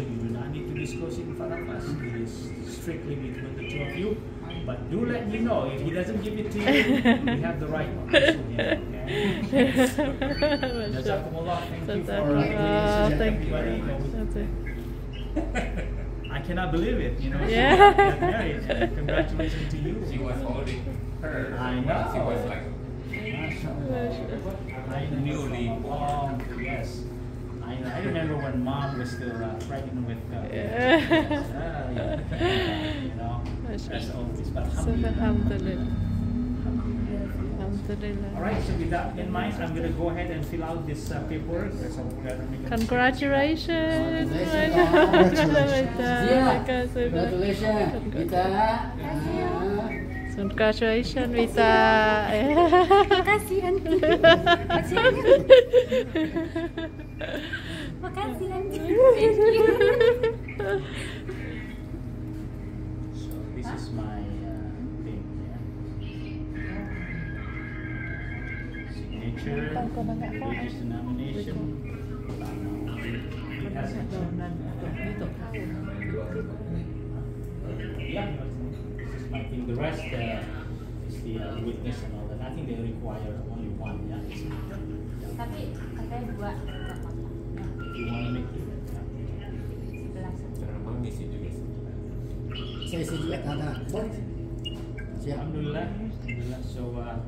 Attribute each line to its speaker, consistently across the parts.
Speaker 1: You do not need to disclose it in front of us. It is strictly between the two of you. But do let me know if he doesn't give it to you. we have the right one. So, yeah, okay. Jazakumullah. Thank you for uh,
Speaker 2: Thank you
Speaker 1: everybody.
Speaker 2: very much. That's it.
Speaker 1: I cannot believe it. You know, she
Speaker 2: Yeah.
Speaker 1: got married. Congratulations to you.
Speaker 3: She was holding her.
Speaker 1: I know.
Speaker 3: She was like,
Speaker 1: I newly born. Yes. I, I remember when mom was still uh, pregnant with. Uh,
Speaker 2: Yeah.
Speaker 1: yeah. you know, that's always. But
Speaker 2: Alhamdulillah.
Speaker 1: Alhamdulillah.
Speaker 2: Alhamdulillah.
Speaker 1: All right. So with that in mind, I'm gonna go ahead and fill out this uh, paperwork. There's some government-
Speaker 2: Congratulations.
Speaker 4: Congratulations.
Speaker 2: Terima kasih.
Speaker 4: Congratulations, Vita. Ah,
Speaker 2: Congratulations Vita.
Speaker 5: Makasih Anti. Makasih. Thank you.
Speaker 1: So this is my uh, thing. Yeah. Signature, religious denomination. It has Yeah, this is my thing. The rest uh, is the uh, witness and all that. I think they require only one. Yeah.
Speaker 5: Tapi katanya dua.
Speaker 3: Memang ngisi juga sih.
Speaker 4: Saya isi juga ada. Boleh. Siap.
Speaker 1: Alhamdulillah. Alhamdulillah. Uh.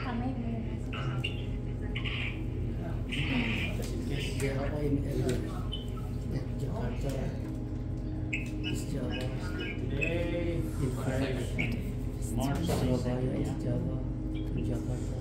Speaker 5: Kami belum
Speaker 1: Just in
Speaker 4: eh, Ya, Jakarta. Java.
Speaker 1: Today, March
Speaker 4: Surabaya,
Speaker 1: 6th.
Speaker 4: East Java. Jakarta.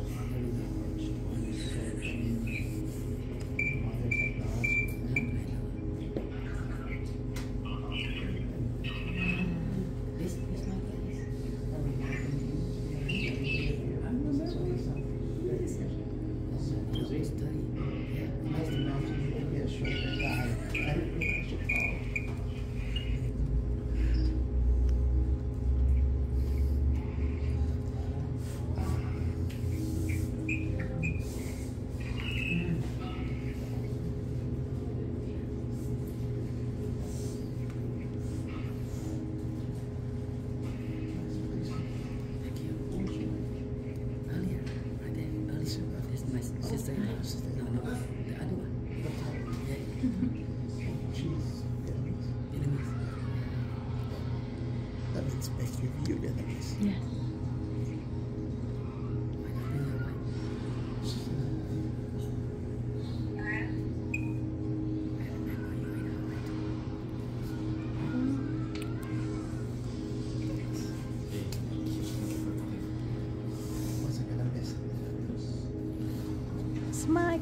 Speaker 2: Smile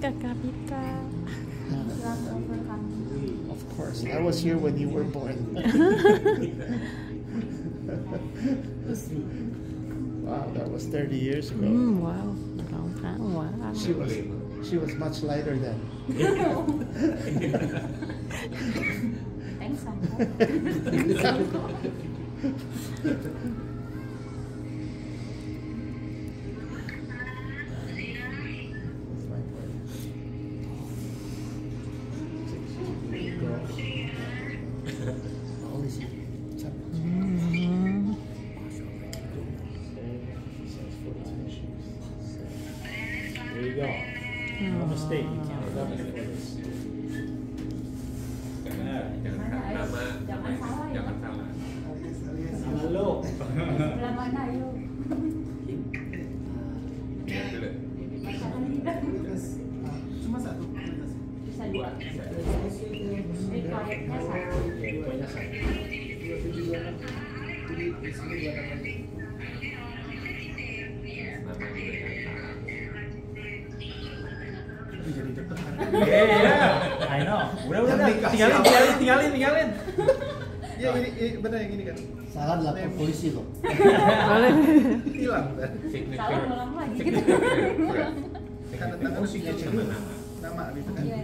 Speaker 2: kakak Vita.
Speaker 5: Selamat over kami.
Speaker 6: Of course, I was here when you were born. wow, that was 30 years ago.
Speaker 2: Hmm, wow. Long time. Wow.
Speaker 6: She was she was much lighter then.
Speaker 5: Thanks Anti.
Speaker 1: go. No mistake. You can't this.
Speaker 3: Jangan,
Speaker 5: salah
Speaker 3: jangan salah.
Speaker 1: Halo.
Speaker 5: Sebelah mana yuk? Bisa dua. Satu.
Speaker 3: Nama
Speaker 1: Udah. Tinggalin, tinggalin, tinggalin, tinggalin.
Speaker 6: Ya ini, ini benar yang ini kan.
Speaker 4: Salah lapor polisi loh.
Speaker 2: Boleh.
Speaker 6: Hilang kan.
Speaker 5: Salah ngulang lagi gitu.
Speaker 6: Tanda tangan signature
Speaker 3: Nama nama.
Speaker 6: nama gitu kan.
Speaker 5: Iya.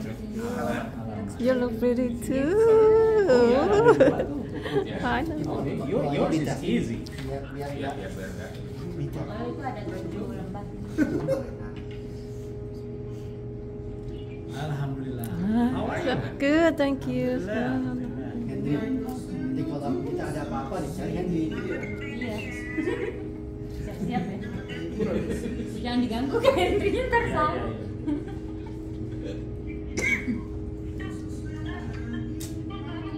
Speaker 6: Halaman.
Speaker 2: You look pretty too. I know.
Speaker 1: Your, yours is easy.
Speaker 4: Biar biar
Speaker 3: Ya,
Speaker 4: biar.
Speaker 3: biar biar enggak.
Speaker 5: Kalau itu ada tujuh lembar.
Speaker 1: Alhamdulillah. Alhamdulillah.
Speaker 2: Ah,
Speaker 1: How are you?
Speaker 2: Good, thank you.
Speaker 1: Alhamdulillah.
Speaker 4: Henry nanti kalau kita ada apa-apa dicari Henry
Speaker 5: Iya. Siap-siap ya. Jangan diganggu kan Henry ntar
Speaker 1: Ya,
Speaker 5: salah.
Speaker 1: ya,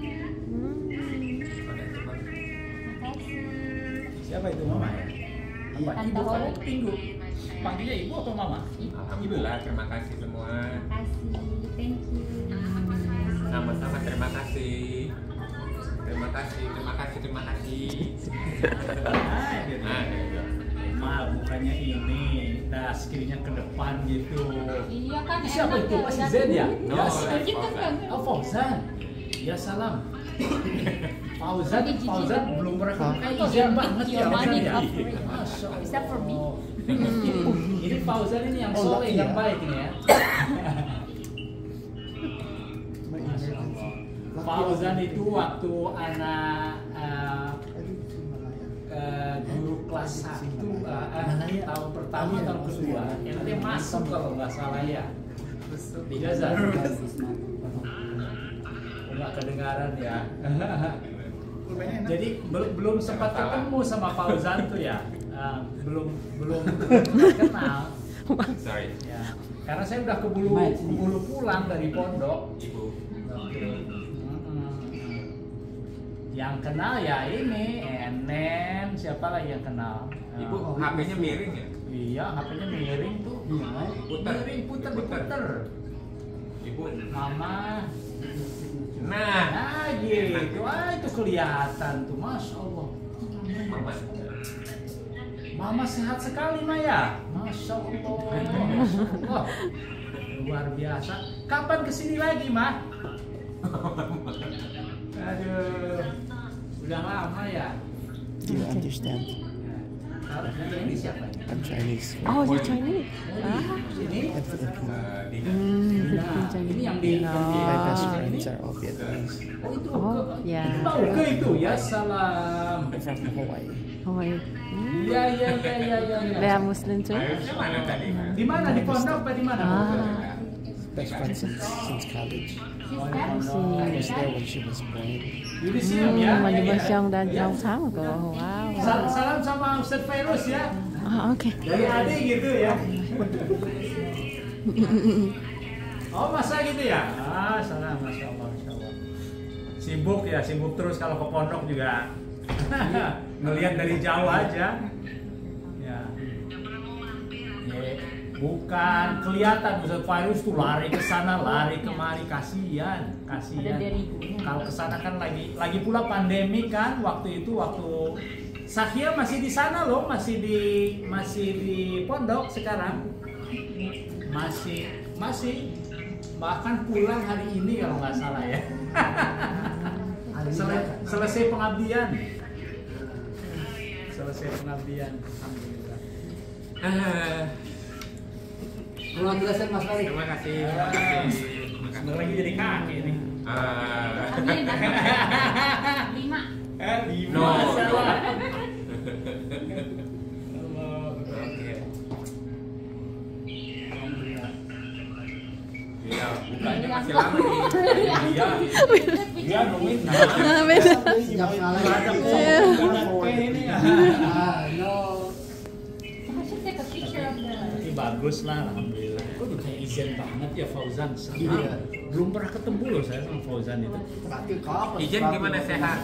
Speaker 1: ya.
Speaker 5: Makasih.
Speaker 1: Siapa itu mama ya? Apa?
Speaker 5: Tante
Speaker 1: Ibu kamu
Speaker 5: Holly.
Speaker 1: minggu. Panggilnya ibu atau mama?
Speaker 3: Alhamdulillah, terima kasih semua.
Speaker 5: Makasih. Thank you.
Speaker 3: Sama-sama terima kasih. Terima kasih, terima kasih, terima kasih.
Speaker 1: Gitu.
Speaker 3: Nah, gitu.
Speaker 1: Bukannya ini, tas kirinya ke depan gitu.
Speaker 5: Iya kan
Speaker 1: Siapa itu?
Speaker 5: ya, udah-
Speaker 1: Zen ya?
Speaker 3: No,
Speaker 1: Ya,
Speaker 3: that's
Speaker 5: Kita
Speaker 3: Fauzan.
Speaker 5: kan.
Speaker 1: Oh Fauzan. Ya salam. Fauzan, Fauzan belum pernah
Speaker 2: Oh.
Speaker 5: Oh, yang
Speaker 1: banget ya Fauzan ya. Masya Allah.
Speaker 5: Except for me.
Speaker 1: Ini Fauzan ini yang
Speaker 6: Oh,
Speaker 1: soleh,
Speaker 6: iya.
Speaker 1: yang baik ini ya. Fauzan itu waktu anak eh, eh, guru kelas 1 eh, eh, tahun pertama tahun kedua. yang dia masuk kalau nggak salah ya. Di Gaza nggak kedengaran ya. Jadi bel- belum sempat ketemu sama Fauzan tuh ya Eh, belum belum kenal
Speaker 3: Sorry,
Speaker 1: ya karena saya udah keburu keburu pulang dari pondok
Speaker 3: Ibu.
Speaker 1: Yang kenal ya ini Enen, siapa lagi yang kenal?
Speaker 3: Ibu,
Speaker 1: Eh,
Speaker 3: HP-nya miring ya?
Speaker 1: Iya, HP-nya miring tuh.
Speaker 3: Putar.
Speaker 1: Miring, puter,
Speaker 3: Puter. Ibu.
Speaker 1: Mama,
Speaker 3: Nah,
Speaker 1: nah gitu. Wah itu kelihatan tuh, masya Allah.
Speaker 3: Mama.
Speaker 1: Mama sehat sekali Maya, masya Allah. Masya Allah. Luar biasa. Kapan ke sini lagi, Ma? Aduh, udah lama ya.
Speaker 7: Do you understand?
Speaker 1: Ini ini?
Speaker 7: I'm Chinese.
Speaker 2: Oh, you're Chinese? Ah.
Speaker 1: Ini?
Speaker 7: Filipino.
Speaker 3: Eh, Dina.
Speaker 2: Hmm,
Speaker 1: Nah,
Speaker 2: Chinese.
Speaker 1: ini yang di
Speaker 7: My best
Speaker 2: Oh.
Speaker 7: friends are all Vietnamese.
Speaker 1: Oh itu
Speaker 2: Oh, ya.
Speaker 1: Itu itu ya salam.
Speaker 7: From Hawaii.
Speaker 2: Hawaii. Hmm.
Speaker 1: Iya iya iya iya iya. iya.
Speaker 2: They Muslim too?
Speaker 3: Tadi?
Speaker 1: Di mana di pondok apa di mana?
Speaker 2: Ah.
Speaker 7: Best friends since, since college.
Speaker 1: Oh,
Speaker 7: I was there when she was born.
Speaker 1: Ya.
Speaker 2: Hmm, when
Speaker 1: ya,
Speaker 2: you
Speaker 1: ya.
Speaker 2: was young, that
Speaker 1: Ya.
Speaker 2: long time ago. Wow.
Speaker 1: Sal- Salam sama Ustaz Fairuz ya.
Speaker 2: Ah, okay.
Speaker 1: Dari adik gitu ya. Oh masa gitu ya? Ah salam, masya Allah, masya Allah. Sibuk ya, sibuk terus kalau ke pondok juga. Ngelihat dari jauh aja. Ya. Bukan kelihatan Ustaz Fairuz tuh lari ke sana, lari kemari, kasihan, kasihan. Kalau ke sana kan lagi lagi pula pandemi kan waktu itu waktu Sahia masih di sana loh, masih di masih di pondok sekarang. Masih masih bahkan pulang hari ini kalau nggak salah ya. Sele- selesai pengabdian. Selesai pengabdian. Alhamdulillah.
Speaker 3: Ah,
Speaker 4: Pulang jelasin Mas Fari
Speaker 3: Terima kasih, terima kasih. Terima kasih.
Speaker 1: Sebentar lagi jadi kaki
Speaker 5: dah. Lima.
Speaker 1: Eh, lima.
Speaker 3: No.
Speaker 1: Alhamdulillah.
Speaker 3: Iya, bukanya masih
Speaker 5: Iya.
Speaker 3: lama nih.
Speaker 1: Iya. Iya.
Speaker 2: Ah, beda.
Speaker 4: Sejak
Speaker 1: Ada
Speaker 2: Iya.
Speaker 1: foto ini ya.
Speaker 4: Ah, no
Speaker 5: I should take a picture of the.
Speaker 1: Tapi bagus lah, alhamdulillah. Kok udah kayak izin banget ya Fauzan? Sama.
Speaker 4: Iya.
Speaker 1: Belum pernah ketemu loh saya sama Fauzan itu.
Speaker 4: Kapan?
Speaker 3: Ijen gimana sehat?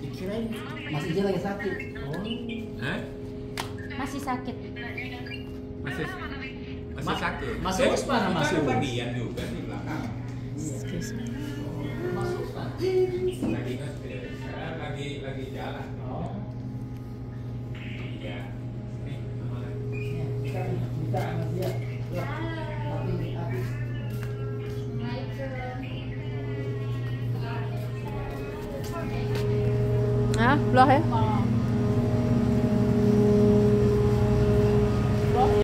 Speaker 1: Dikirain.
Speaker 4: Mas Ijen lagi sakit
Speaker 1: Oh.
Speaker 3: Hah?
Speaker 5: Masih sakit.
Speaker 3: Masih masih
Speaker 1: Ma-
Speaker 3: sakit.
Speaker 1: Mas
Speaker 3: Eh,
Speaker 1: Uus mana, Mas
Speaker 3: itu ada
Speaker 1: Uus?
Speaker 3: bagian juga di belakang.
Speaker 2: Excuse me.
Speaker 3: Lagi lagi lagi jalan.
Speaker 1: Oh.
Speaker 3: Iya. Nih.
Speaker 4: Kita kita
Speaker 2: Ah, belah ya?